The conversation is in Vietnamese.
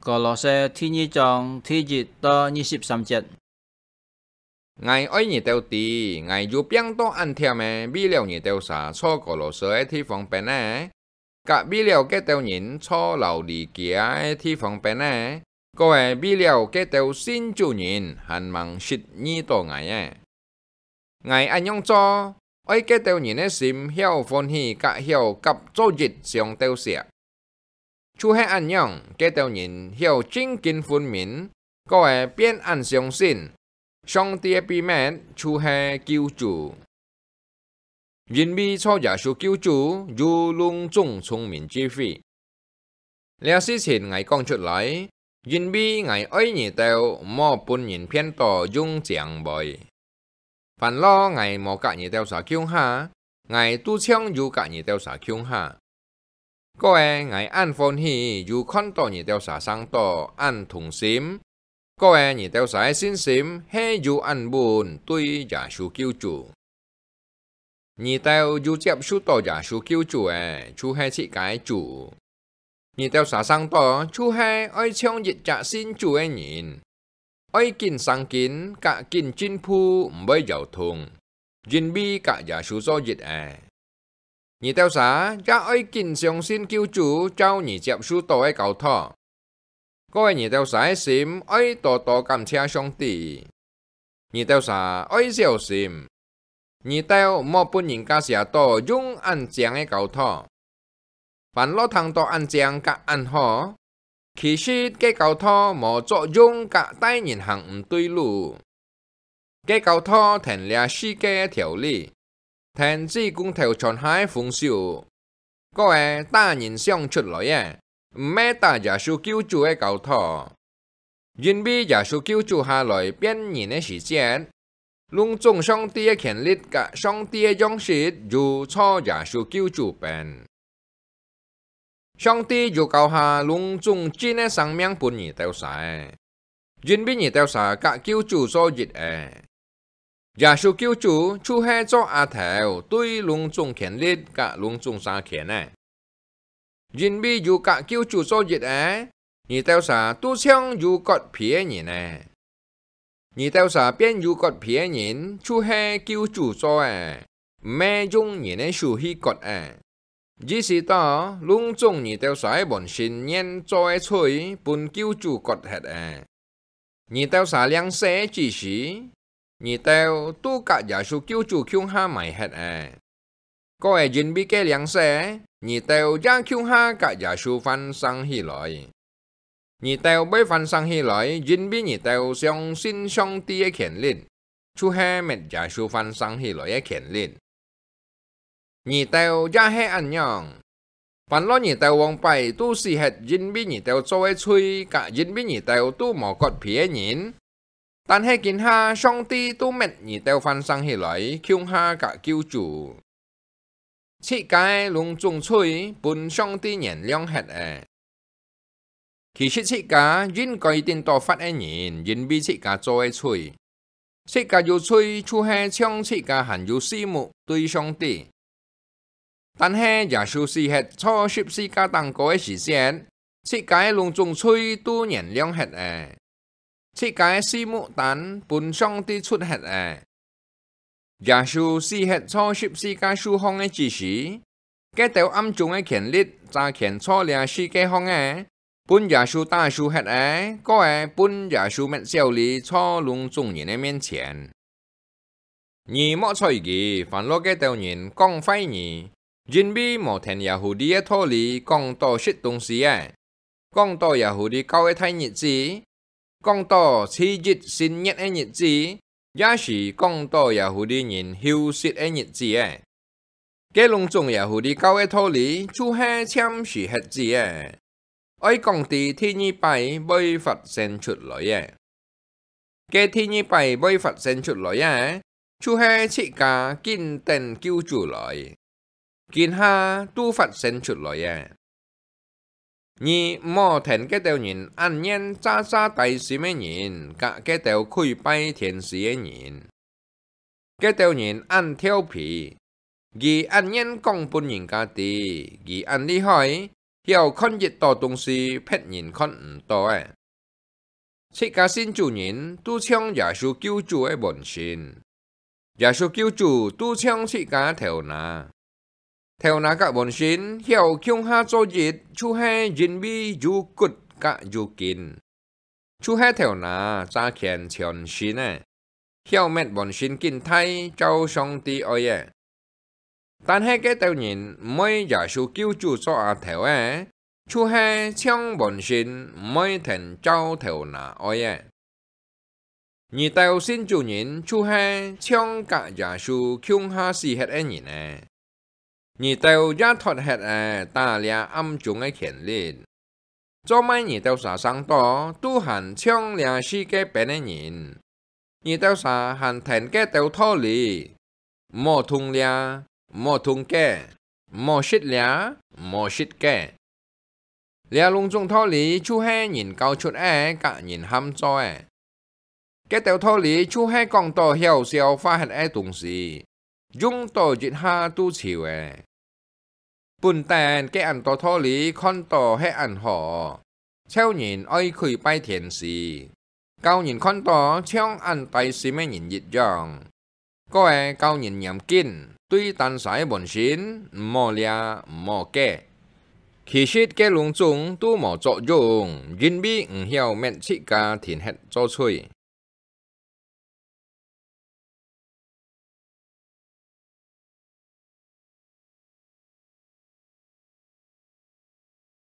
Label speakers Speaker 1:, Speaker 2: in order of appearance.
Speaker 1: Cò lò xe thi nhi trọng thi dị to nhi sịp xăm chật.
Speaker 2: Ngày ơi nhị tiêu tì, ngày dù biang to ăn theo mẹ, bi liều nhị tiêu xả, cho cò lò xe thi phòng bè nè. Cả bi liều cái tiêu nhìn cho lầu đi kia thi phòng bè nè. Cô ấy bi liều cái tiêu xin chủ nhìn, hẳn mặn xịt nhi tổ ngày à. Ngày anh nhông cho, ơi cái tiêu nhìn ấy xìm hiệu phôn hì cả hiệu cặp cho dịch xong tiêu xịa Chú hệ anh nhông, cái tèo nhìn hiếu chính kinh phun mín, cô è biên anh xiong xin, 上帝嘅秘密，就系救主。人民错耶稣救主，如隆重聪明智慧。呢事情我讲出来，人民我爱你到莫半人偏多用奖杯。凡咯我莫隔你到啥强下，我都抢要隔你到啥强下。 各位我按欢喜，要看到你到啥生多，按同心。各位你到晒先闪，系要安本对耶稣救主。你到要接触到耶稣救主诶，就系切解主。你到啥生多，就系爱抢热只先主嘅人，爱见生见，格见真铺唔会有痛，人比格耶稣所热诶。 你 theo xã ra ấy kinh xong xin cứu chủ trao nhị chạm su tổ ấy cầu thọ. Cô ấy nhị theo xã ấy xím, ấy tổ tổ cảm chia xong tỷ nhị theo xã ấy diệu xím. Nhị theo, mò bún nhìn ca xả tổ dung ăn chàng ấy cầu thọ. Phản lô thằng tổ ăn chàng cả ăn họ khi sĩ cái cầu thọ, mò chỗ dung cả tay nhìn hàng tươi lù. Cái cầu thọ thành là sĩ cái thiểu lý. 例，停止公头传海风潮，各位大人想出来嘅。唔咩打耶稣救主嘅教堂，因为耶稣救主下来变人嘅时间，隆重上帝嘅权力甲上帝嘅样式，如错耶稣救主变。上帝就教下隆重真嘅生命本而掉晒，因为而掉晒甲救主所热诶。 giả sử cứu chủ chú hệ cho à thảo tuy lung trung khiển liệt, cả lung trung xa khiển này dân bi dù cả cứu chủ cho dịch á, nhị tao xả tu xiang dù cọt phía nhỉ nè nhị tao xả biến dù cọt phía nhỉ chú hệ cứu chủ cho á. mẹ dung nhỉ nè sủ hi cọt á. chỉ sĩ ta lung trung nhị tao xả bọn xin nhân cho ai chơi bùn cứu chủ cọt hết á. À. nhị tao xả liang xe chỉ sĩ 而到都格耶稣救主向下埋hết诶，各位人民嘅两世。你到也强下甲耶稣翻生起来，你到要翻生起来，因为你到相信上帝嘅权利，就系灭耶稣翻生起来嘅权利。你到也系安样，凡攞你到往拜都是系因为你到做嘅吹，甲因为你到都无割皮嘅人， 但系见下上帝都灭你到翻生起来，强下甲救主。切解隆重吹本上啲燃料核诶，其实切解应该点多发嘅人，因为切解做嘅吹，切解要吹出系将切解含有私目对上帝，但系耶稣是系初十四家当过嘅时间，切解隆重吹都燃料核诶， chỉ cái si mụ tán bún xong thì chút hết à. Giả sử si hết cho ship si cái su hong ấy chỉ sĩ, cái tiểu âm chúng ấy khiển lít ra khiển cho là si cái hong ấy, bún giả sử ta su hết ấy, có ấy bún giả sử mẹ xiao lì cho lùng trung nhìn ấy miên tiền. Nhì mọ xoay gì, phản lo cái tiểu nhìn con phải nhì, dân bi mọ thèn Yahudi ấy thô lý ạ, to shit 东西 ấy, à. con hù đi cao ấy thay nhị gì, 光多刺激新日的日子，也是光多有好的人休息的日 nhịt 重有好的高 xì con to 日子诶。爱讲的 nhìn 发生出来 siết 被未发生出来 di e. Kê lung 来，天下都发生出来嘅而莫聽嘅條人暗煙渣渣大事嘅人，甲嘅條潰敗天使嘅人，嘅條人暗调皮，而暗煙講本人家啲，而暗厲害，曉看熱多东西，別人看唔到誒。切家信主人都唱耶穌救主嘅門信，耶穌救主都唱切家頭拿，Theo na cả bọn xin, hiểu kiung ha cho dịch, chú hai dân bi dù cụt cả dù kín. Chú hai theo na, cha khen chọn xin à. Hiểu mẹt bọn xin kinh thay, cháu song tì oi à. Tàn hai cái tao nhìn, mới giả sử kiêu chú cho à theo à. Chú hai chong bọn xin, mới thèn cháu theo na oi à. Nhị tao xin chủ nhìn, chú hai chong cả giả sử kiung ha si hết ấy nhìn à. 而道也脱hết诶打掠暗中嘅权利，做咩而道啥上多都系唱掠死嘅边嘅人，而道啥系停嘅道拖离，冇通掠，冇通嘅，冇识掠，冇识嘅。掠龙中拖里就系人教出诶，甲人喊做 ปุ่นแตนแกอันตอทอลีค่อนต่อให้อันหอเช่าหยินอ้อยคุยไปเถียนสีเกาหยินค่อนต่อเช่องอันไปสิไม่หยินยิดยองก็แอเกาหยินยำกินตุ้ยตันสายบนชินมอเลียมอแกขีชิดแกลุงจุงตู้หมอเจาะยงยินบี้เหี่ยวแม่นชิกาถิ่นเฮ็ดโจช่วย